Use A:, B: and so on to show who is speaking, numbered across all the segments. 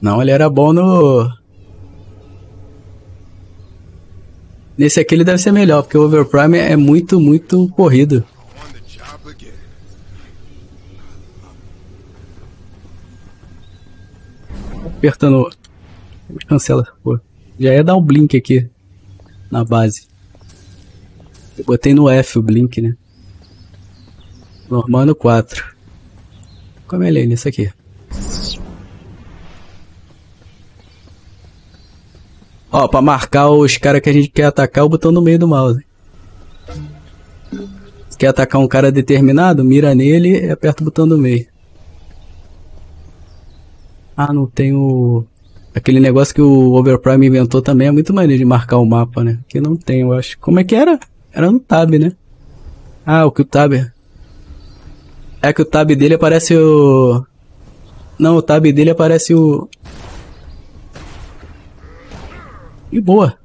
A: Não, ele era bom no. Nesse aqui ele deve ser melhor, porque o Overprime é muito, muito corrido. Apertando. Cancela porra. Já ia dar um blink aqui. Na base. Eu botei no F o blink, né? Normal no 4. Como é ele nisso aqui? Ó, pra marcar os caras que a gente quer atacar, o botão no meio do mouse. Se quer atacar um cara determinado, mira nele e aperta o botão do meio. Ah, não tem o... Aquele negócio que o Overprime inventou também é muito maneiro de marcar o mapa, né? Que não tem, eu acho. Como é que era? Era no tab, né? Ah, o que o tab... É que o tab dele aparece o... Não, o tab dele aparece o... E boa.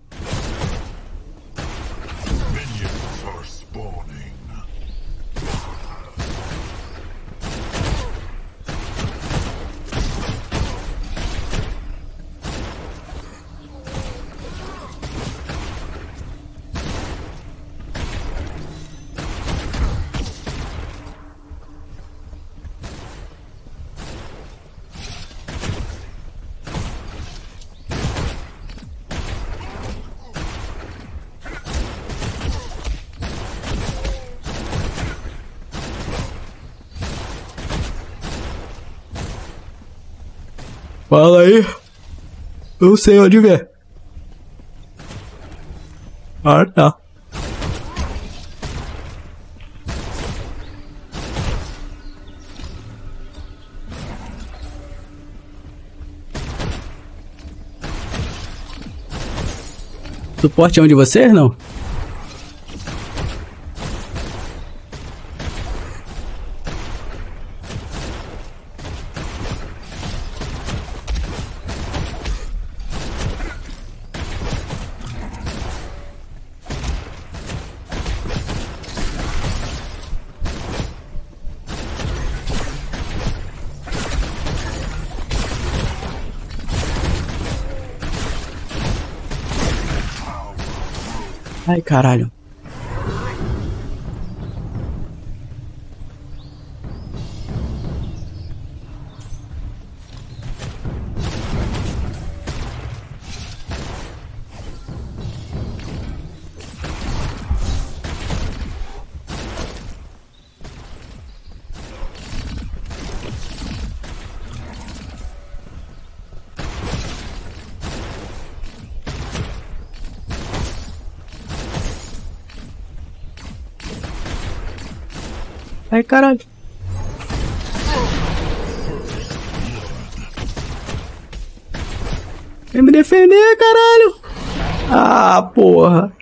A: Fala aí. Eu sei onde ver. Ah, tá. Suporte é onde você, não? Ai, caralho. Caralho. Vem me defender, caralho. Ah, porra.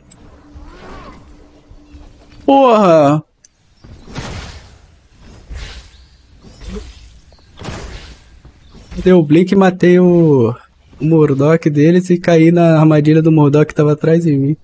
A: Porra. Deu o blink e matei o, o Murdock deles e caí na armadilha do Murdock que tava atrás de mim.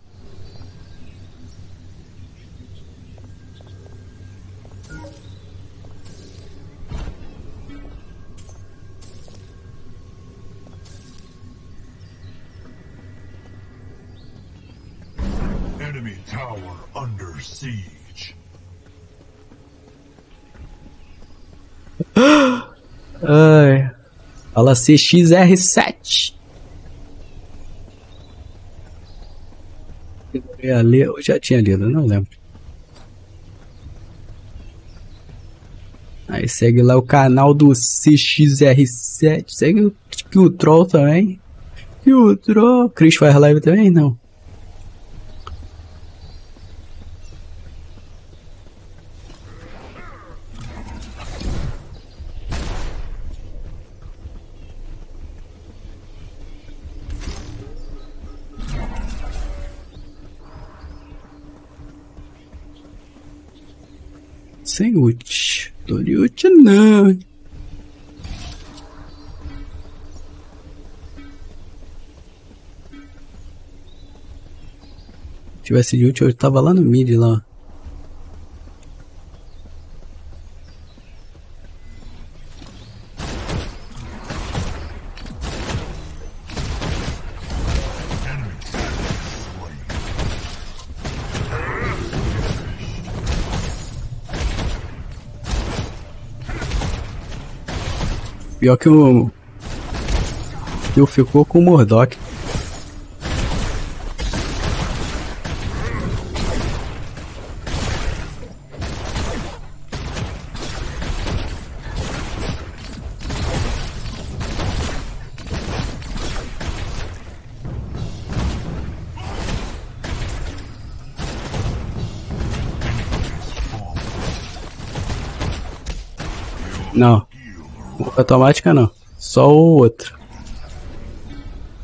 A: Fala CXR7. Eu eu já tinha lido, não lembro. Aí segue lá o canal do CXR7. Segue o, o Troll também. E o Troll. Chris faz live também? Não. Sem ult. Ult não. Se tivesse de ult, eu tava lá no mid lá. Pior que o. Que o ficou com o Mordok. Não. Automática não. Só o outro.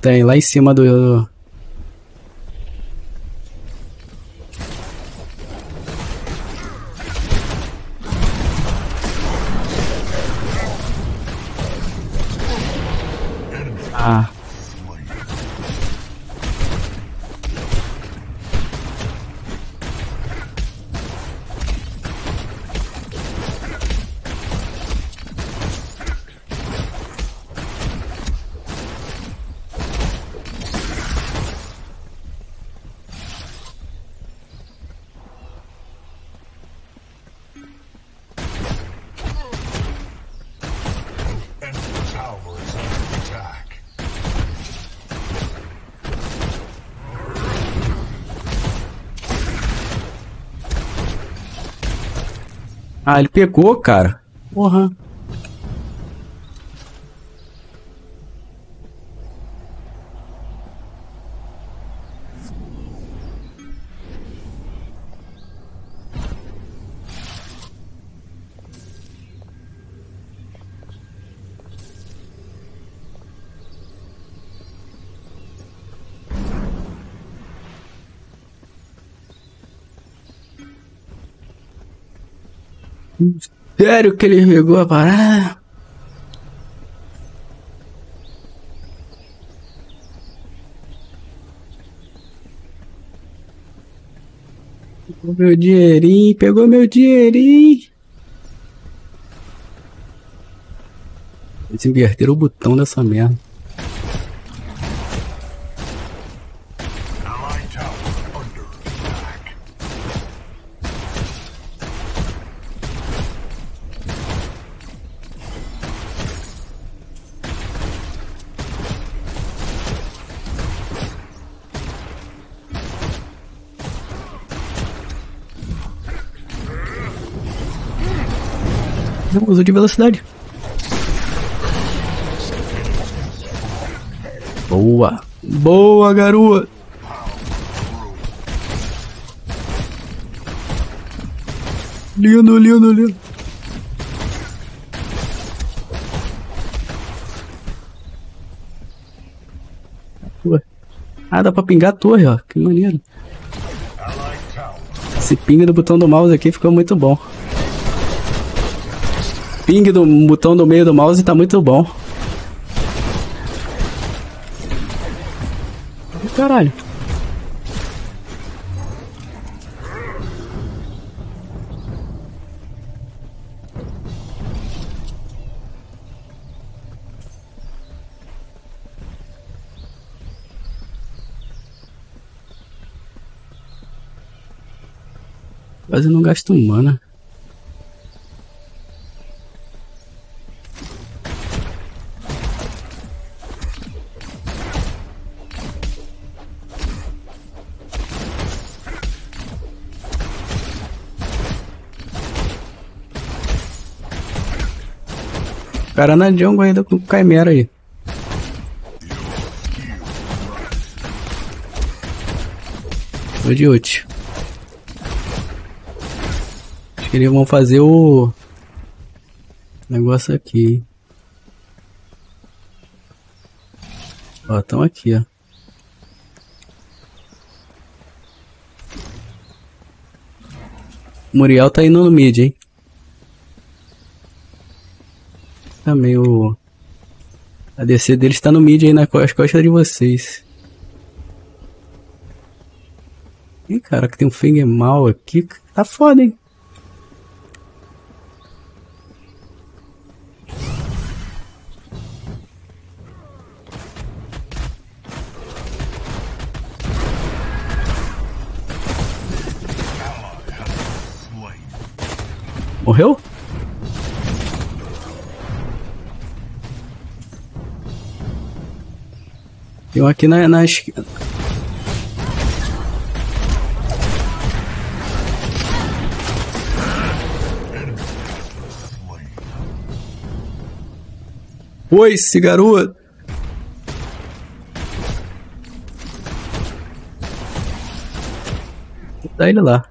A: Tem lá em cima do. Ah, ele pegou, cara. Porra. Sério que ele pegou a parada? Pegou meu dinheirinho, pegou meu dinheirinho. Eles inverteram o botão dessa merda. Não, uso de velocidade. Boa. Boa, garoa. Lindo, lindo, lindo. Ué. Ah, dá pra pingar a torre, ó. Que maneiro. Esse ping do botão do mouse aqui ficou muito bom. Ping do botão do meio do mouse tá muito bom. Caralho. Quase não gasto mana. Cara na jungle ainda com o Chimera aí. Tô de ult. Acho que eles vão fazer o negócio aqui. Ó, tão aqui, ó. Muriel tá indo no mid, hein? Também o. A DC deles tá no mid aí nas costas de vocês. Ih, cara, que tem um Finger mal aqui. Tá foda, hein? Morreu? Tem um aqui na, na esquerda. Oi, esse garoto. Dar ele lá.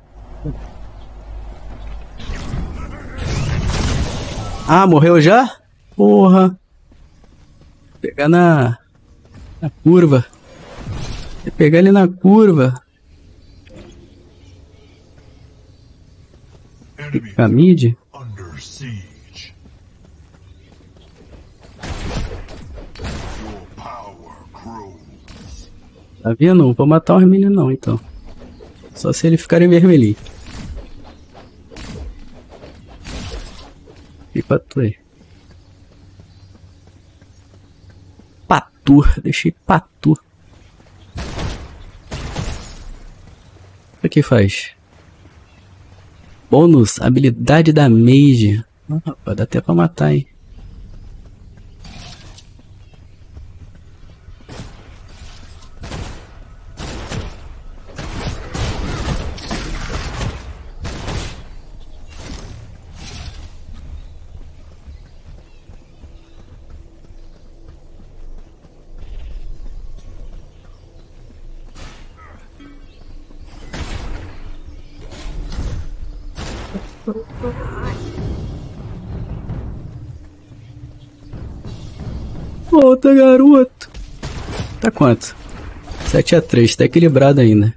A: Ah, morreu já? Porra. Vou pegar na. Na curva. Pegar ele na curva. A mid? Tá vendo? Não vou matar os meninos não, então. Só se eles ficarem vermelhinhos. E pra tu aí. Patu. Deixei patu. O que faz? Bônus, habilidade da mage. Ah, rapaz, dá até pra matar, hein? Quanto? 7 a 3 tá equilibrado ainda.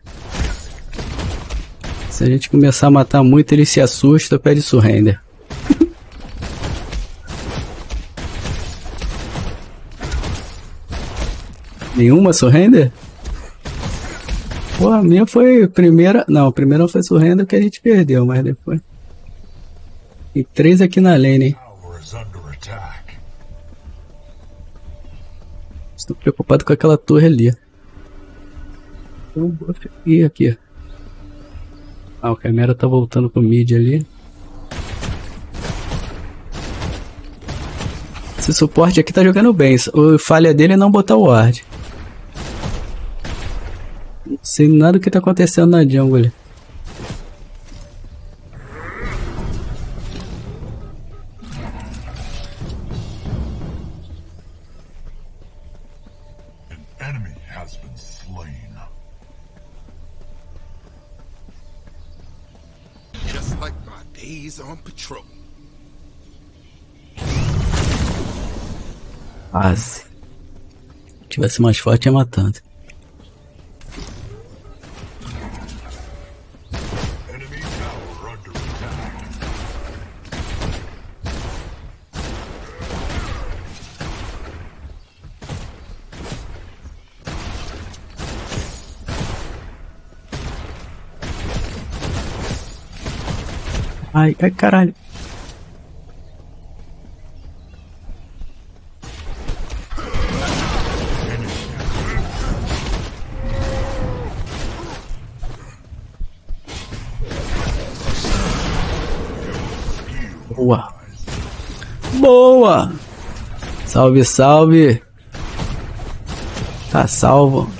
A: Se a gente começar a matar muito, ele se assusta, pede surrender. Nenhuma surrender? Pô, a minha foi primeira. Não, a primeira foi surrender que a gente perdeu, mas depois. E três aqui na lane, hein? Estou preocupado com aquela torre ali. Buff aqui. Ah, o Camera tá voltando pro mid ali. Esse suporte aqui tá jogando bem. O falha dele é não botar o ward. Não sei nada do que tá acontecendo na jungle ali. Tivesse mais forte, ia matando. Ai, ai, caralho. Salve, salve. Tá salvo.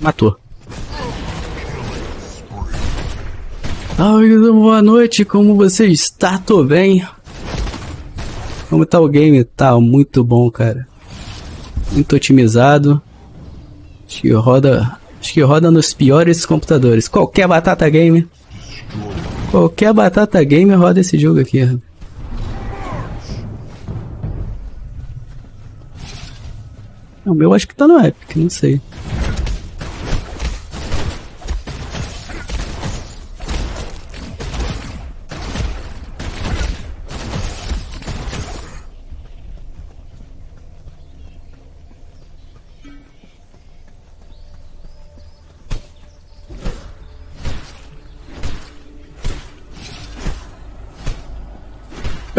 A: Matou. Salve, boa noite, como você está? Tô bem. Como tá o game? Tá muito bom, cara. Muito otimizado. Acho que roda, acho que roda nos piores computadores. Qualquer batata game, qualquer batata game roda esse jogo aqui. O meu acho que tá no Epic, não sei.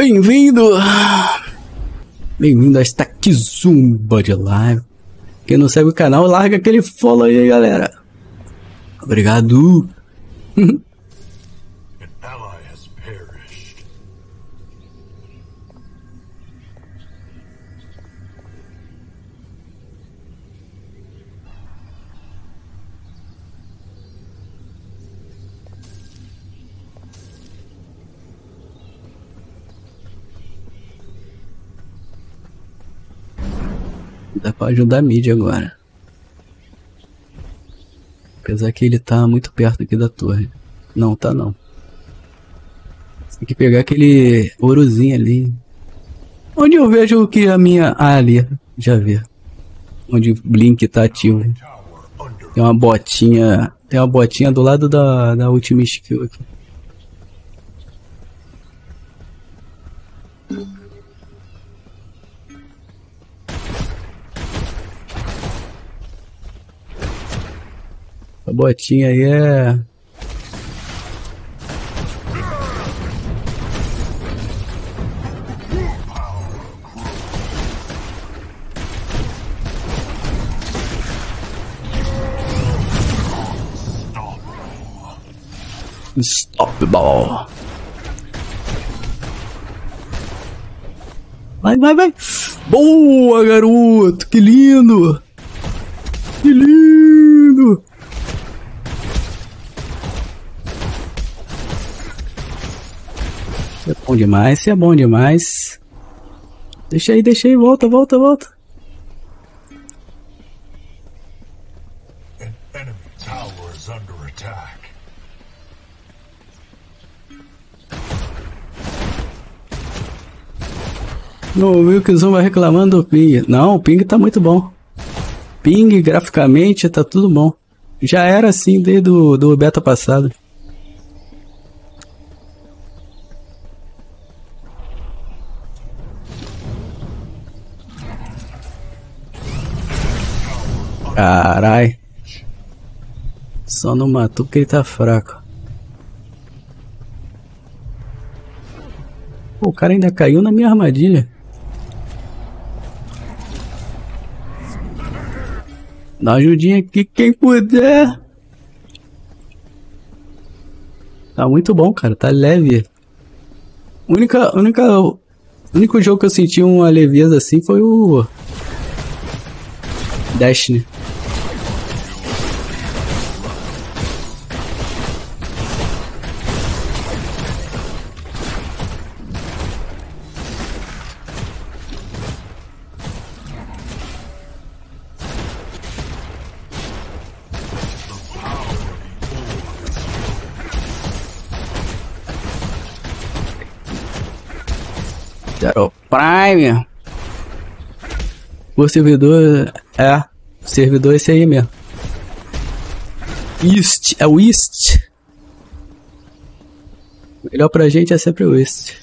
A: Bem-vindo! Bem-vindo a esta Kizumba de live. Quem não segue o canal, larga aquele follow aí, galera. Obrigado. Dá pra ajudar a mídia agora. Apesar que ele tá muito perto aqui da torre. Não, tá não. Tem que pegar aquele ourozinho ali. Onde eu vejo que a minha... Ah, ali. Já vi. Onde o Blink tá ativo. Tem uma botinha... Tem uma botinha do lado da, da última skill aqui. A botinha aí é... Unstoppable. Vai, vai, vai. Boa, garoto. Que lindo. Que lindo. É bom demais, isso é bom demais. Deixa aí, deixa aí, volta, volta, volta.
B: an enemy tower is under attack.
A: Não viu que o Zuma reclamando do ping. Não, o ping tá muito bom. Ping, graficamente, tá tudo bom. Já era assim desde o do beta passado. Carai. Só não matou porque ele tá fraco. Pô, o cara ainda caiu na minha armadilha. Dá uma ajudinha aqui, quem puder. Tá muito bom, cara. Tá leve. Única, única, único jogo que eu senti uma leveza assim foi o Destiny. Zero Prime. O servidor é. O servidor é esse aí mesmo. East. É o East. Melhor pra gente é sempre o East.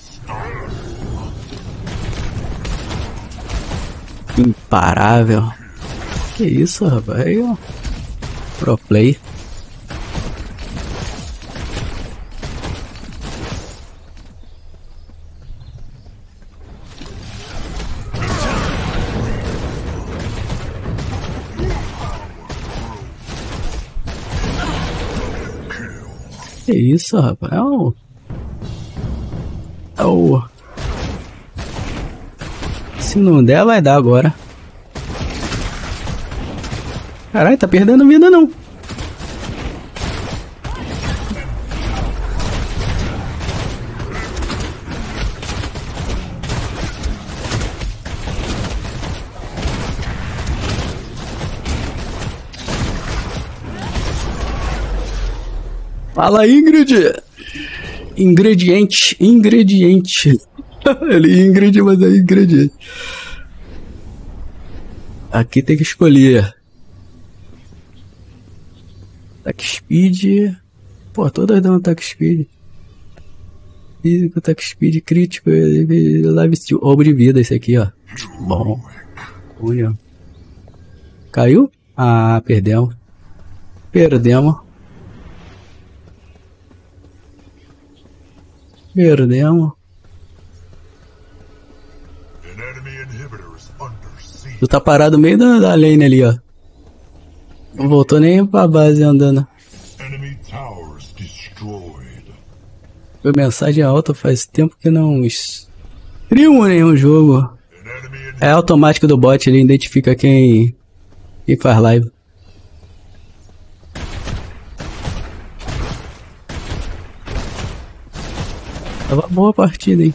A: Imparável. Que isso, rapaz? Pro play. Que isso, rapaz? É o. É o. Se não der, vai dar agora. Caralho, tá perdendo vida não. Fala, Ingrid! Ingrediente, ingrediente. Ele Ingrid, mas é ingrediente. Aqui tem que escolher. Attack speed. Pô, todas dão attack speed. Físico, attack speed, crítico, live steal. Roubo de vida esse aqui, ó. Bom. Olha. Caiu? Ah, perdemos. Perdemos. Perdemos. Tu tá parado no meio da, da lane ali, ó. Não voltou nem pra base andando.
B: Enemy towers destroyed.
A: Foi mensagem alta faz tempo que não streamo nenhum jogo. É automático do bot, ele identifica quem, quem faz live. É Tava boa a partida, hein?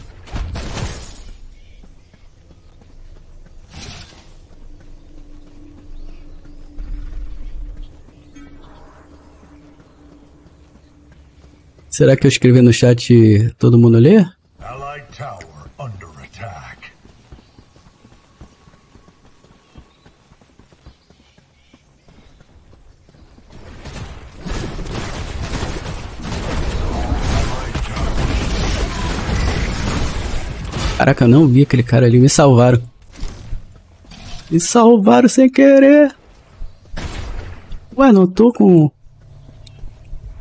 A: Será que eu escrevi no chat todo mundo lê? Caraca, eu não vi aquele cara ali. Me salvaram. Me salvaram sem querer. Ué, não tô com.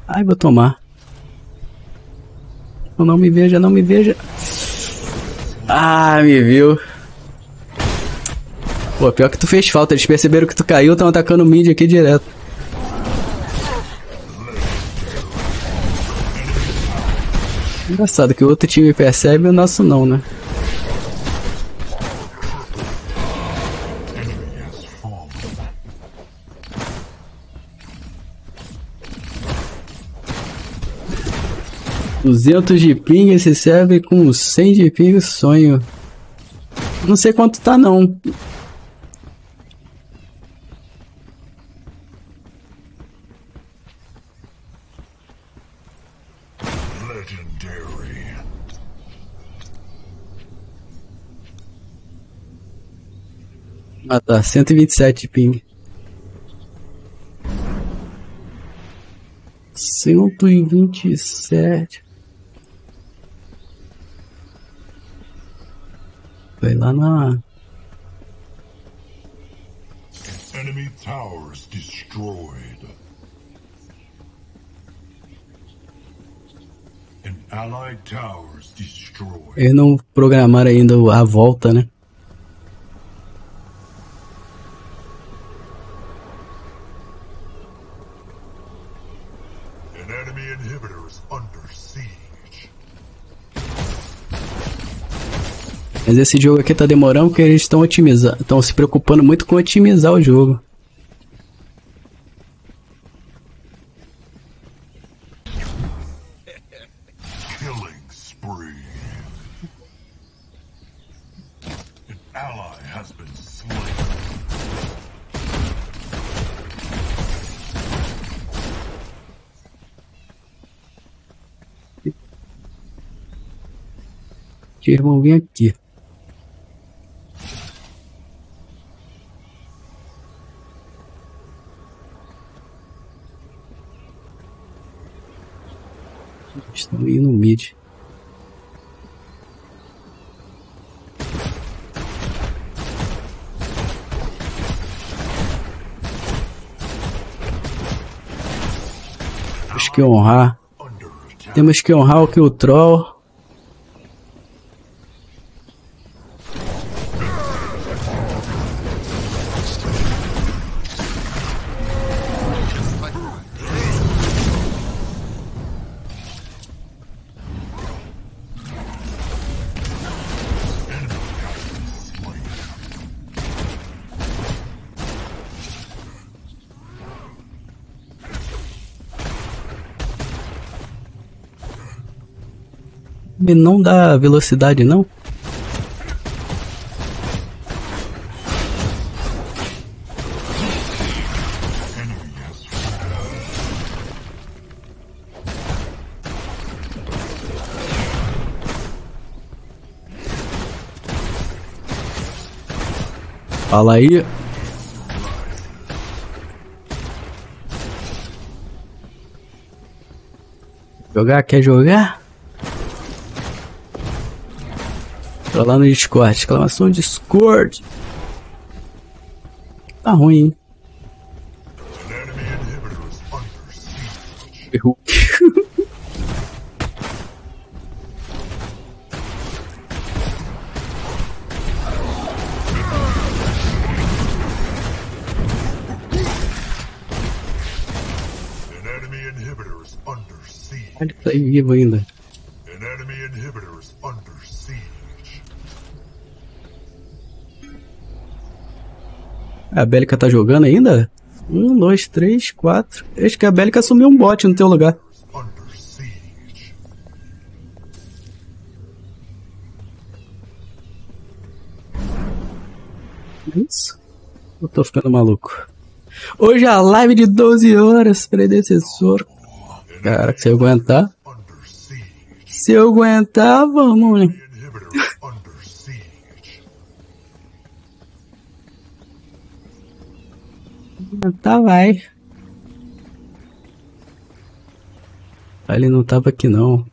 A: Ai, vou tomar. Não, me veja, não me veja. Ah, me viu. Pô, pior que tu fez falta. Eles perceberam que tu caiu, estão atacando o mid aqui direto. Engraçado que o outro time percebe e o nosso não, né? 200 de ping se serve com 100 de ping sonho. Não sei quanto tá não. Ah tá, 127 sete ping. 127 Foi lá na.
B: Enemy towers destroyed. An allied towers destroyed.
A: Eles não programaram ainda a volta, né? Mas esse jogo aqui tá demorando porque eles estão otimizando, estão se preocupando muito com otimizar o jogo.
B: Killing spree. An ally has been slain.
A: Que eles vão vir aqui. Estão indo no mid. Temos que honrar. Temos que honrar o que o troll. E não dá velocidade não? Fala aí. Jogar, quer jogar? Tô lá no Discord, exclamação Discord. Tá ruim, hein?
B: An enemy inhibitor is under siege.
A: Errou.
B: An enemy inhibitor is under siege.
A: Ele tá vivo ainda. A Bélica tá jogando ainda? Um, dois, três, quatro. Acho que a Bélica assumiu um bot no teu lugar. Isso. Eu tô ficando maluco. Hoje é a live de 12 horas, predecessor. Cara, que você aguentar. Se eu aguentar, vamos? Tá, vai. Ah, Ele não tava aqui não.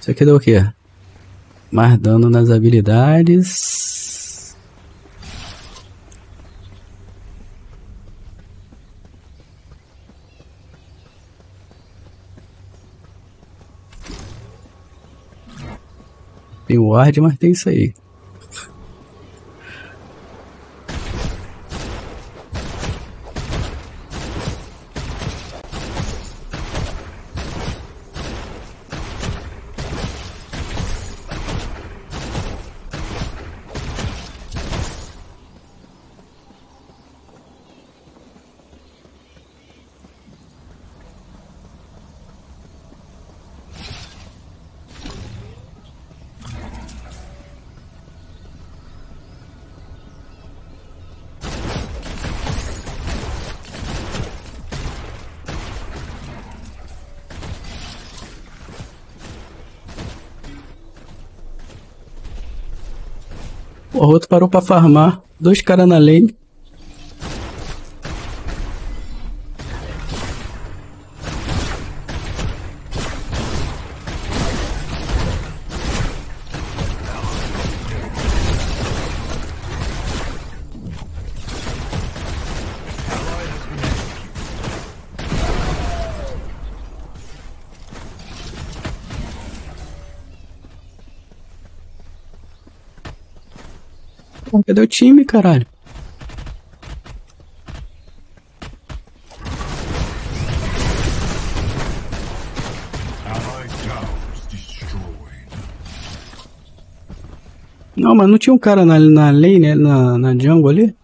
A: Isso aqui deu o quê? Mais dano nas habilidades. Tem ward, mas tem isso aí. Parou pra farmar. Dois caras na lane. Cadê o time, caralho? Não, mas não tinha um cara na, na lane, né? na, na jungle ali?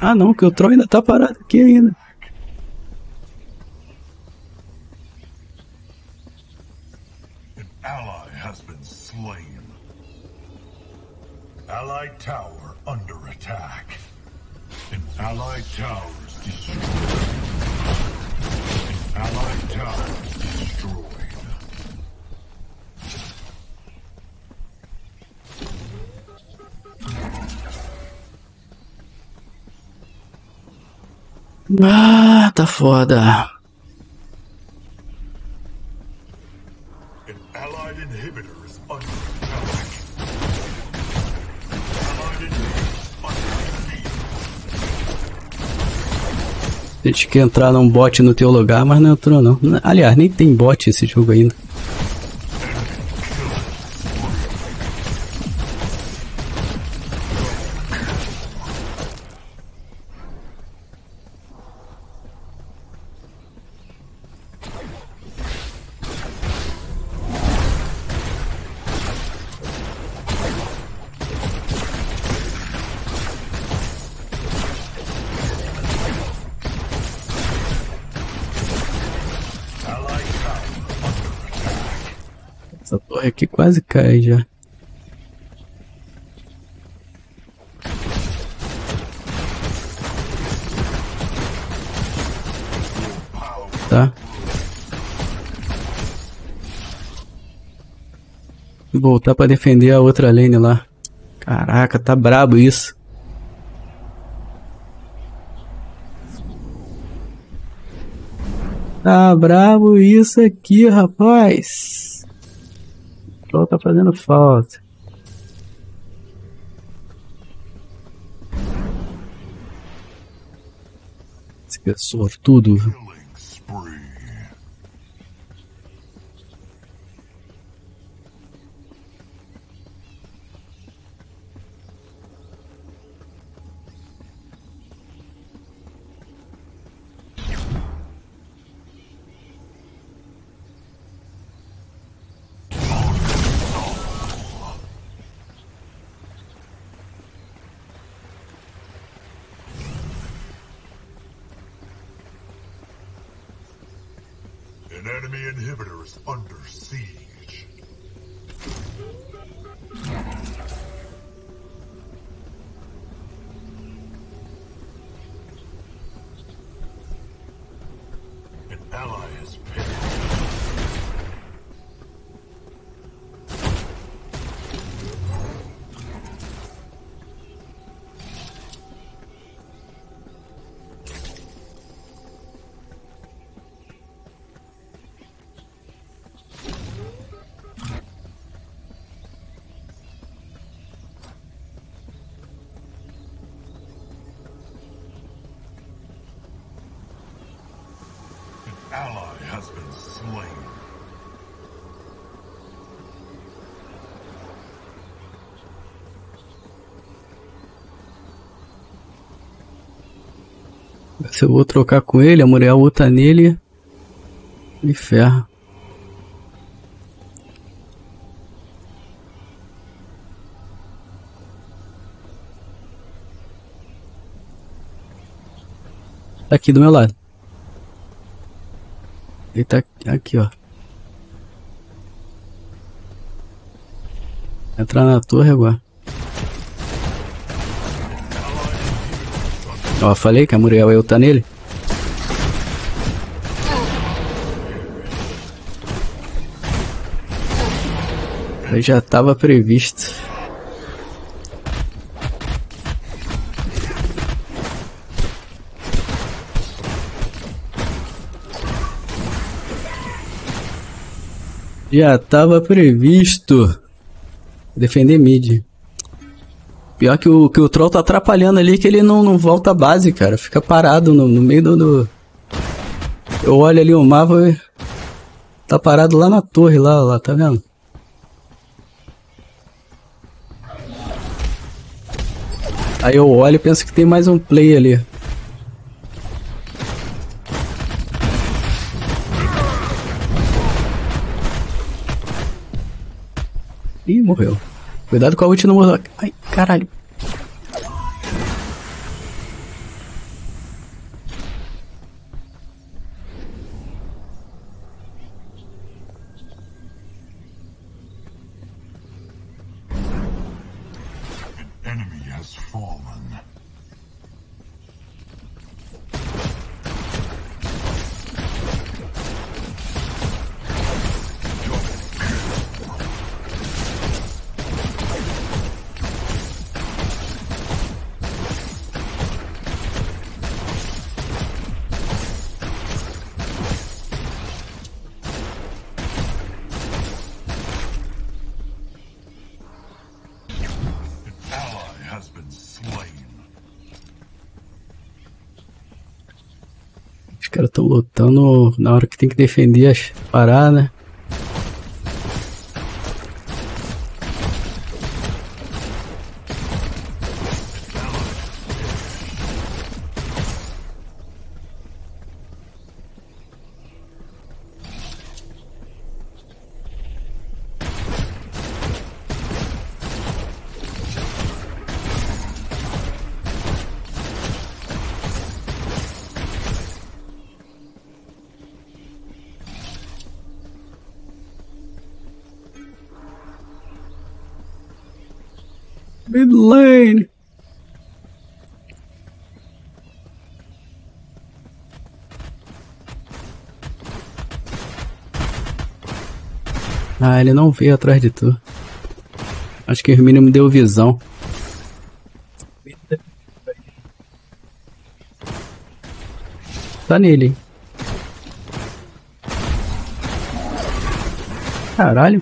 A: Ah não, que o Troll ainda tá parado aqui ainda.
B: Allied tower under attack. An allied tower is destroyed. An allied tower is destroyed.
A: Ah, tá foda. Gente quer entrar num bot no teu lugar, mas não entrou não. Aliás, nem tem bot esse jogo ainda. Cai já. Tá. Voltar pra defender a outra lane lá. Caraca, tá brabo isso. Tá brabo isso aqui, rapaz. Troll tá fazendo falta. Esse é sortudo. viu?
B: allies.
A: Se eu vou trocar com ele, a Muriel luta nele. Me ferra. Tá aqui do meu lado. Ele tá aqui, ó. Entrar na torre agora. Ó, falei que a Muriel eu tá nele. Aí já tava previsto. Já tava previsto. Defender mid. Pior que o, que o troll tá atrapalhando ali, que ele não, não volta à base, cara. Fica parado no, no meio do, do... Eu olho ali o mapa e... Tá parado lá na torre, lá, lá, tá vendo? Aí eu olho e penso que tem mais um play ali. Ih, morreu. Cuidado com a ult no morro. Ai, caralho. Caras tão lutando na hora que tem que defender as paradas. Mid lane. Ah, ele não veio atrás de tu. Acho que o me deu visão. Tá nele? Caralho.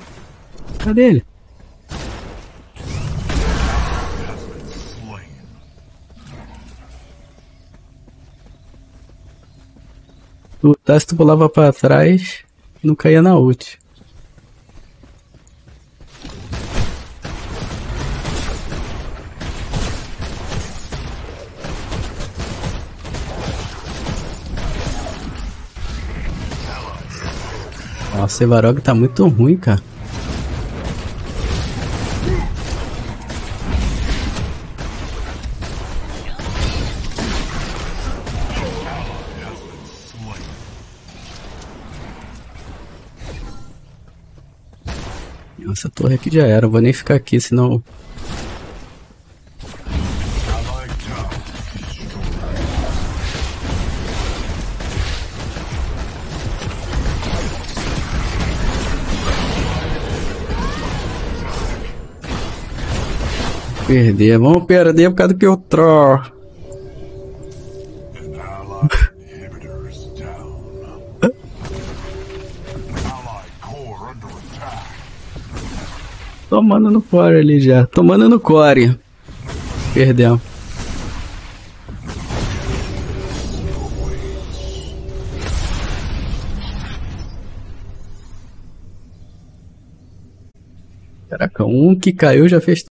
A: Cadê ele? Tu, tá, se tu pulava pra trás, não caía na ult. Nossa, o Sevarog tá muito ruim, cara. Torre aqui já era, vou nem ficar aqui, senão perder. Vamos perder por causa do que Tomando no core ali já. Tomando no core. Perdeu. Caraca, um que caiu já fez